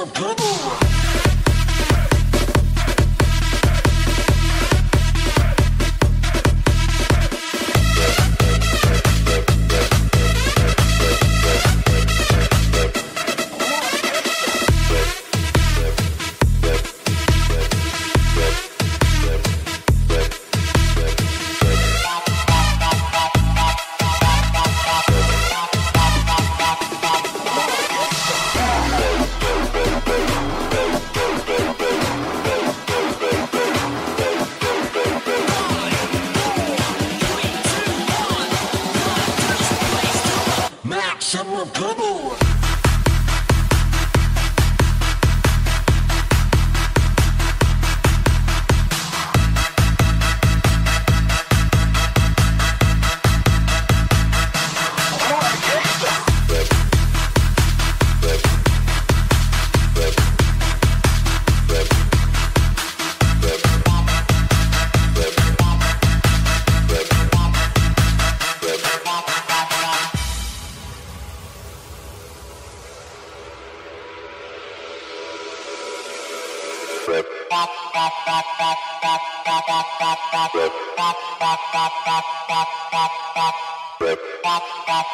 a boo-boo.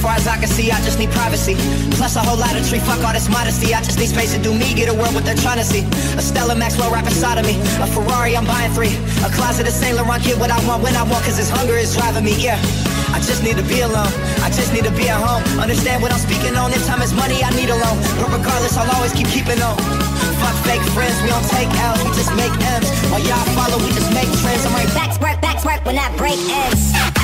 As far as I can see, I just need privacy. Plus a whole lot of tree, fuck all this modesty. I just need space to do me, get a world what they're trying to see. A Stella Maxwell right beside of me. A Ferrari, I'm buying three. A closet of Saint Laurent, get what I want when I want, cause this hunger is driving me, yeah. I just need to be alone. I just need to be at home. Understand what I'm speaking on. If time is money, I need a loan. But regardless, I'll always keep keeping on. Fuck fake friends, we don't take L's, we just make M's. While y'all follow, we just make trends. I'm right back, work, back, work when that break ends.